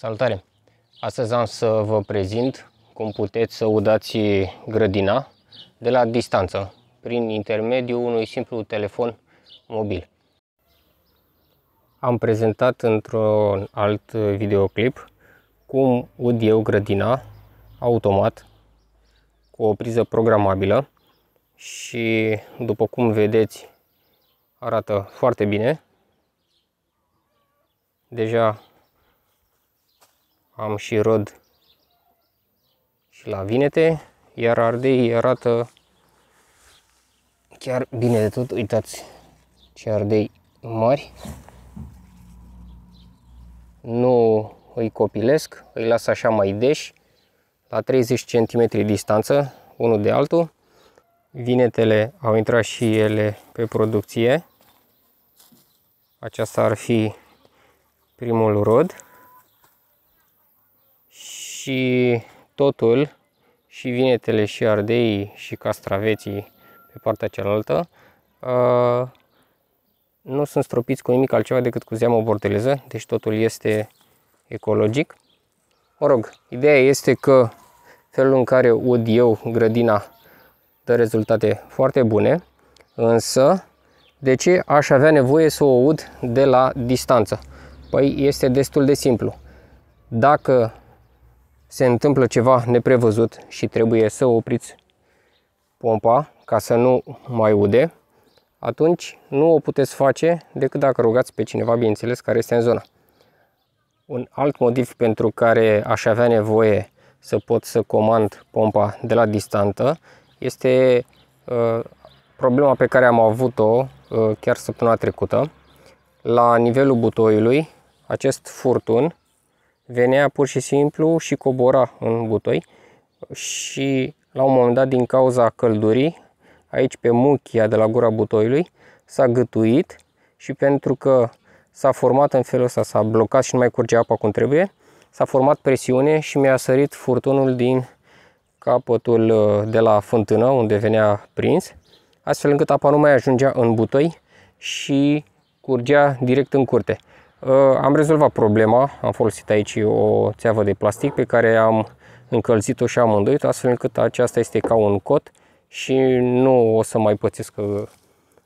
Salutare! Astăzi am să vă prezint cum puteți să udați grădina de la distanță prin intermediul unui simplu telefon mobil. Am prezentat într-un alt videoclip cum ud eu grădina automat cu o priză programabilă și după cum vedeți arată foarte bine. Deja am și rod și la vinete, iar ardei arată chiar bine de tot. Uitați ce ardei mari. Nu îi copilesc, îi las așa mai deși, la 30 cm distanță, unul de altul. Vinetele au intrat și ele pe producție. Aceasta ar fi primul rod și totul, și vinetele, și ardeii, și castraveții pe partea cealaltă, uh, nu sunt stropiți cu nimic altceva decât cu zeamă bordeleză, deci totul este ecologic. Mă rog, ideea este că felul în care ud eu grădina dă rezultate foarte bune, însă de ce aș avea nevoie să o ud de la distanță? Păi este destul de simplu. Dacă se întâmplă ceva neprevăzut și trebuie să opriți pompa ca să nu mai ude, atunci nu o puteți face decât dacă rugați pe cineva, bineînțeles, care este în zona. Un alt motiv pentru care aș avea nevoie să pot să comand pompa de la distanță este uh, problema pe care am avut-o uh, chiar săptămâna trecută. La nivelul butoiului, acest furtun venea pur și simplu și cobora în butoi și la un moment dat din cauza căldurii, aici pe muchia de la gura butoiului, s-a gătuit și pentru că s-a format în felul ăsta, s-a blocat și nu mai curge apa cum trebuie, s-a format presiune și mi-a sărit furtunul din capătul uh, de la fântână unde venea prins, astfel încât apa nu mai ajungea în butoi și curgea direct în curte. Uh, am rezolvat problema, am folosit aici o țeavă de plastic pe care am încălzit-o și am îndoit, astfel încât aceasta este ca un cot și nu o să mai pățesc uh,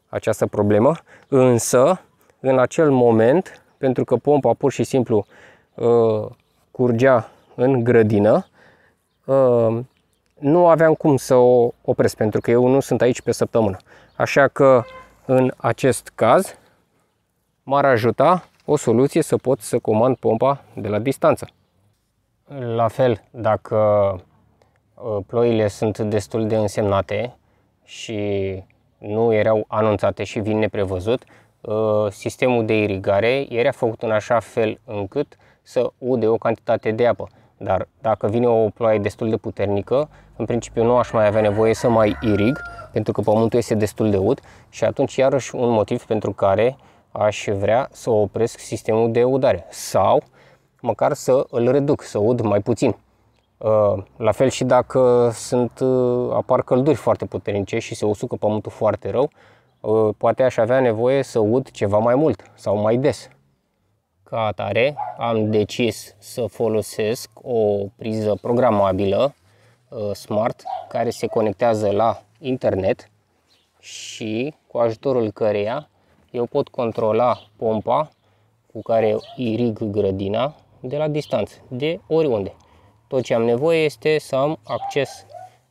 această problemă. Însă, în acel moment, pentru că pompa pur și simplu uh, curgea în grădină, nu aveam cum să o opresc, pentru că eu nu sunt aici pe săptămână. Așa că, în acest caz, m-ar ajuta o soluție să pot să comand pompa de la distanță. La fel, dacă ă, ploile sunt destul de însemnate și nu erau anunțate și vin neprevăzut, ă, sistemul de irigare era făcut în așa fel încât să ude o cantitate de apă. Dar dacă vine o ploaie destul de puternică, în principiu nu aș mai avea nevoie să mai irig, pentru că pământul este destul de ud și atunci iarăși un motiv pentru care aș vrea să opresc sistemul de udare sau măcar să îl reduc, să ud mai puțin. Uh, la fel și dacă sunt, uh, apar călduri foarte puternice și se usucă pământul foarte rău, uh, poate aș avea nevoie să ud ceva mai mult sau mai des. Ca atare, am decis să folosesc o priză programabilă smart care se conectează la internet și cu ajutorul căreia eu pot controla pompa cu care irig grădina de la distanță, de oriunde. Tot ce am nevoie este să am acces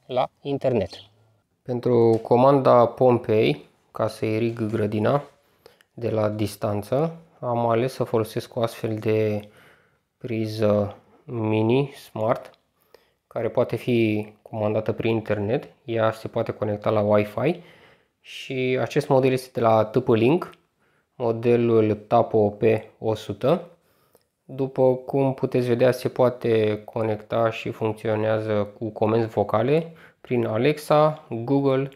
la internet. Pentru comanda pompei, ca să irig grădina de la distanță, am ales să folosesc o astfel de priză mini smart care poate fi comandată prin internet. Ea se poate conecta la Wi-Fi și acest model este de la TP-Link, modelul Tapo P100. După cum puteți vedea, se poate conecta și funcționează cu comenzi vocale prin Alexa, Google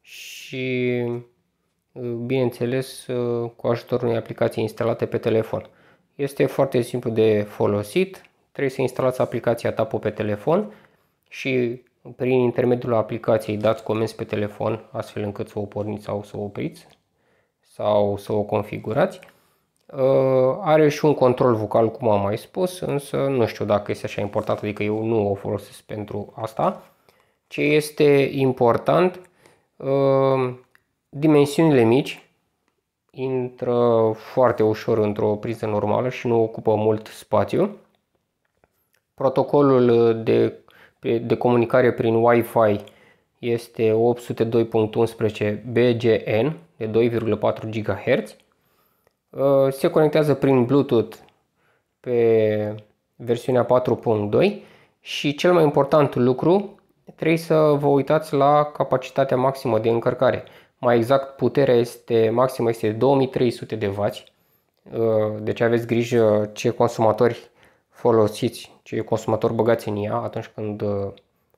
și, bineînțeles, cu ajutorul unei aplicații instalate pe telefon. Este foarte simplu de folosit, trebuie să instalați aplicația Tapo pe telefon și prin intermediul aplicației dați comenzi pe telefon astfel încât să o porniți sau să o opriți sau să o configurați. Uh, are și un control vocal, cum am mai spus, însă nu știu dacă este așa important, adică eu nu o folosesc pentru asta. Ce este important, uh, dimensiunile mici, intră foarte ușor într-o priză normală și nu ocupă mult spațiu. Protocolul de, de comunicare prin Wi-Fi este 802.11 BGN de 2,4 GHz. Se conectează prin Bluetooth pe versiunea 4.2 și cel mai important lucru, trebuie să vă uitați la capacitatea maximă de încărcare. Mai exact, puterea este maximă este 2300 de W. Deci aveți grijă ce consumatori folosiți, ce consumatori băgați în ea atunci când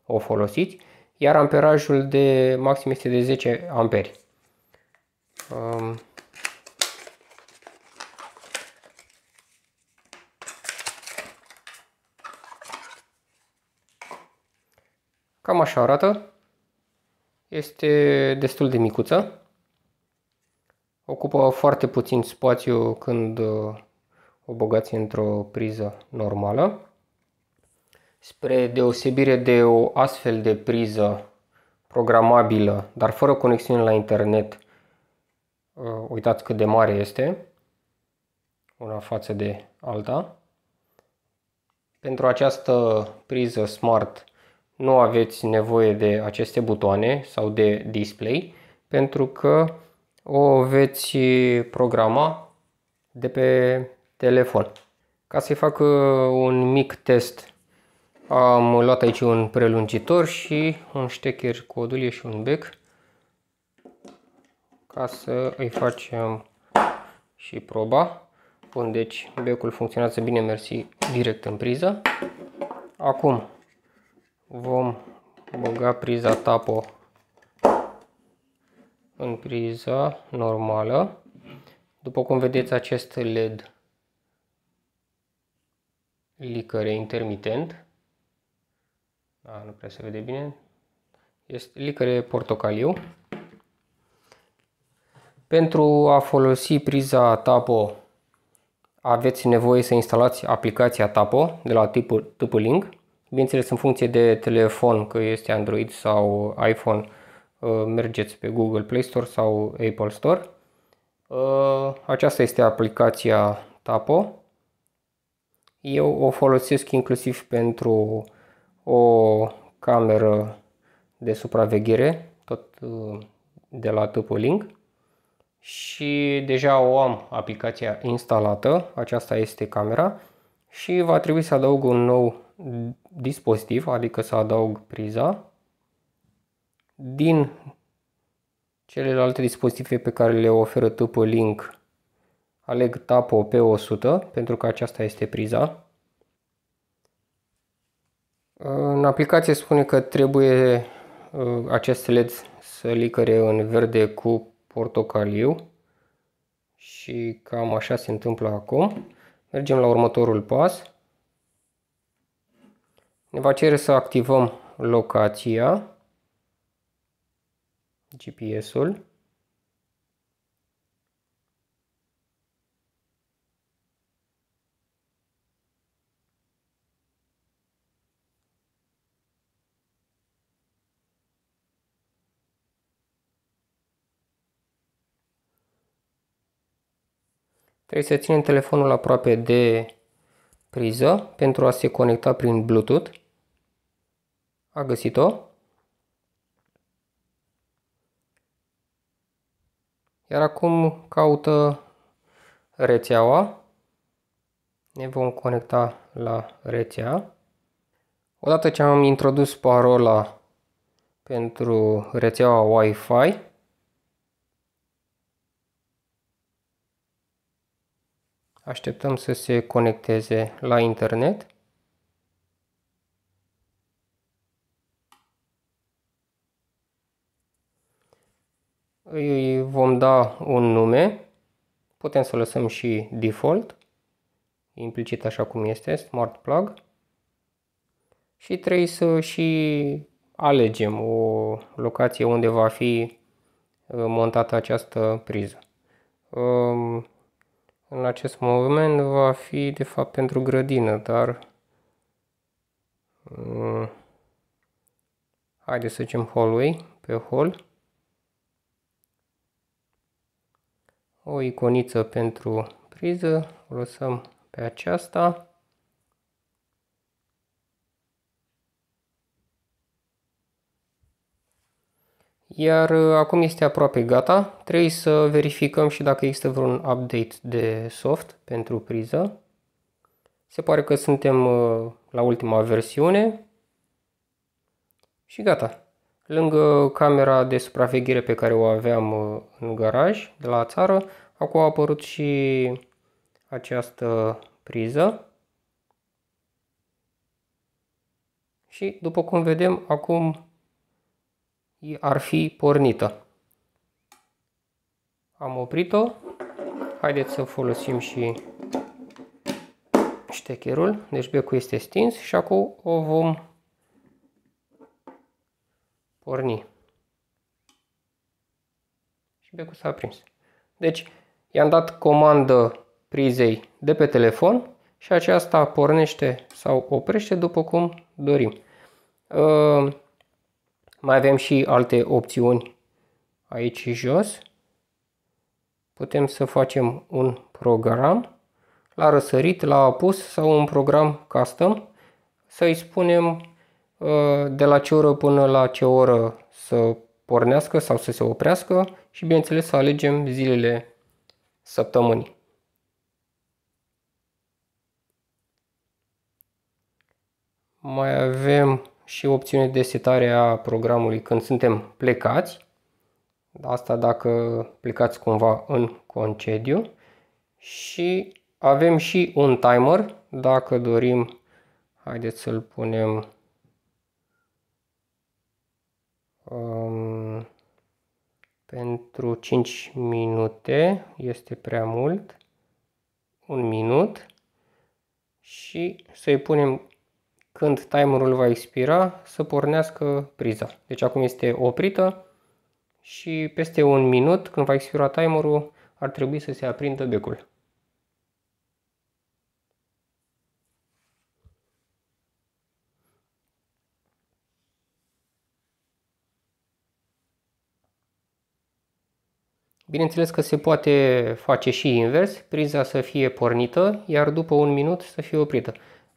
o folosiți iar amperajul de maxim este de 10 amperi. Um, Cam așa arată. Este destul de micuță. Ocupă foarte puțin spațiu când uh, o băgați într-o priză normală. Spre deosebire de o astfel de priză programabilă, dar fără conexiune la internet, uh, uitați cât de mare este, una față de alta. Pentru această priză smart nu aveți nevoie de aceste butoane sau de display, pentru că o veți programa de pe telefon. Ca să-i fac uh, un mic test am luat aici un prelungitor și un ștecher cu o dulie și un bec ca să îi facem și proba. Bun, deci becul funcționează bine, mersi, direct în priză. Acum vom băga priza tapo în priza normală. După cum vedeți, acest LED licăre intermitent da, nu prea se vede bine. Este licăre portocaliu. Pentru a folosi priza Tapo aveți nevoie să instalați aplicația Tapo de la tipul, Link. Bineînțeles, în funcție de telefon, că este Android sau iPhone, uh, mergeți pe Google Play Store sau Apple Store. Uh, aceasta este aplicația Tapo. Eu o folosesc inclusiv pentru o cameră de supraveghere, tot uh, de la Link și deja o am aplicația instalată, aceasta este camera și va trebui să adaug un nou dispozitiv, adică să adaug priza. Din celelalte dispozitive pe care le oferă Link aleg Tapo P100 pentru că aceasta este priza în aplicație spune că trebuie uh, acest LED să licăre în verde cu portocaliu și cam așa se întâmplă acum. Mergem la următorul pas. Ne va cere să activăm locația, GPS-ul. 3 să ținem telefonul aproape de priză pentru a se conecta prin Bluetooth. A găsit-o. Iar acum caută rețeaua. Ne vom conecta la rețea. Odată ce am introdus parola pentru rețeaua Wi-Fi, Așteptăm să se conecteze la internet. Îi vom da un nume. Putem să lăsăm și default, implicit așa cum este, Smart Plug. Și trebuie să și alegem o locație unde va fi uh, montată această priză. Um, în acest moment va fi de fapt pentru grădină, dar uh, haideți să zicem hallway pe hall. O iconiță pentru priză, o lăsăm pe aceasta. Iar uh, acum este aproape gata. Trebuie să verificăm și dacă există vreun update de soft pentru priză. Se pare că suntem uh, la ultima versiune. Și gata. Lângă camera de supraveghere pe care o aveam uh, în garaj de la țară, acum a apărut și această priză. Și după cum vedem, acum ar fi pornită. Am oprit-o. Haideți să folosim și ștecherul. Deci becul este stins și acum o vom porni. Și becul s-a aprins. Deci i-am dat comandă prizei de pe telefon și aceasta pornește sau oprește după cum dorim. Uh, mai avem și alte opțiuni aici jos. Putem să facem un program la răsărit, la apus sau un program custom. Să-i spunem uh, de la ce oră până la ce oră să pornească sau să se oprească și bineînțeles să alegem zilele săptămânii. Mai avem și opțiune de setare a programului când suntem plecați. Asta dacă plecați cumva în concediu. Și avem și un timer dacă dorim. Haideți să-l punem um, pentru 5 minute. Este prea mult. Un minut. Și să-i punem când timerul va expira să pornească priza. Deci acum este oprită și peste un minut când va expira timerul ar trebui să se aprindă becul. Bineînțeles că se poate face și invers, priza să fie pornită, iar după un minut să fie oprită.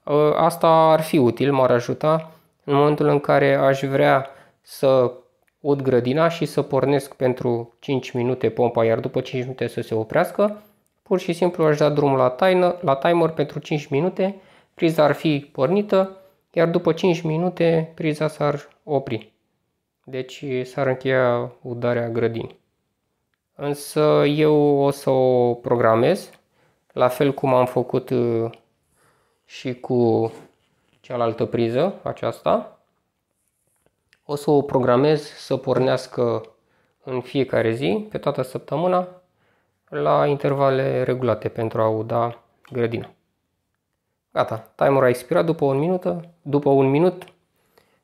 Ă, asta ar fi util, m-ar ajuta în momentul în care aș vrea să ud grădina și să pornesc pentru 5 minute pompa, iar după 5 minute să se oprească. Pur și simplu aș da drumul la, taină, la timer pentru 5 minute, priza ar fi pornită, iar după 5 minute priza s-ar opri. Deci s-ar încheia udarea grădinii. Însă eu o să o programez, la fel cum am făcut ă, și cu cealaltă priză, aceasta. O să o programez să pornească în fiecare zi, pe toată săptămâna, la intervale regulate pentru a uda grădina. Gata, timerul a expirat după un minut, după un minut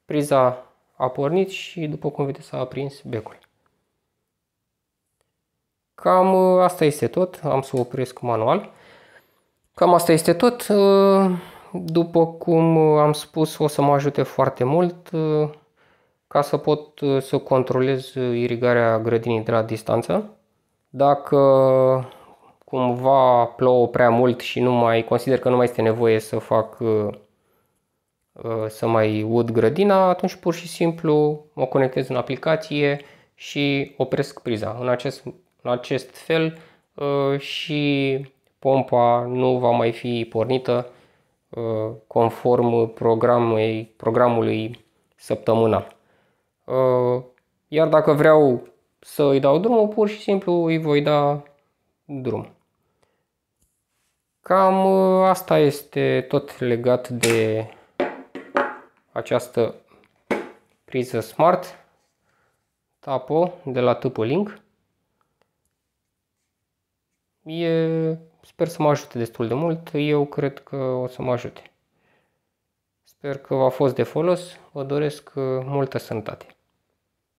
priza a pornit și după cum vedeți s-a aprins becul. Cam asta este tot, am să opresc manual. Cam asta este tot. Uh, după cum am spus, o să mă ajute foarte mult uh, ca să pot uh, să controlez irigarea grădinii de la distanță. Dacă cumva plouă prea mult și nu mai consider că nu mai este nevoie să fac să mai ud grădina, atunci pur și simplu mă conectez în aplicație și opresc priza. În acest, în acest fel și pompa nu va mai fi pornită uh, conform programului, programului săptămânal. Uh, iar dacă vreau să îi dau drumul, pur și simplu îi voi da drum. Cam uh, asta este tot legat de această priză Smart Tapo de la Link. E Sper să mă ajute destul de mult. Eu cred că o să mă ajute. Sper că v-a fost de folos. Vă doresc uh, multă sănătate.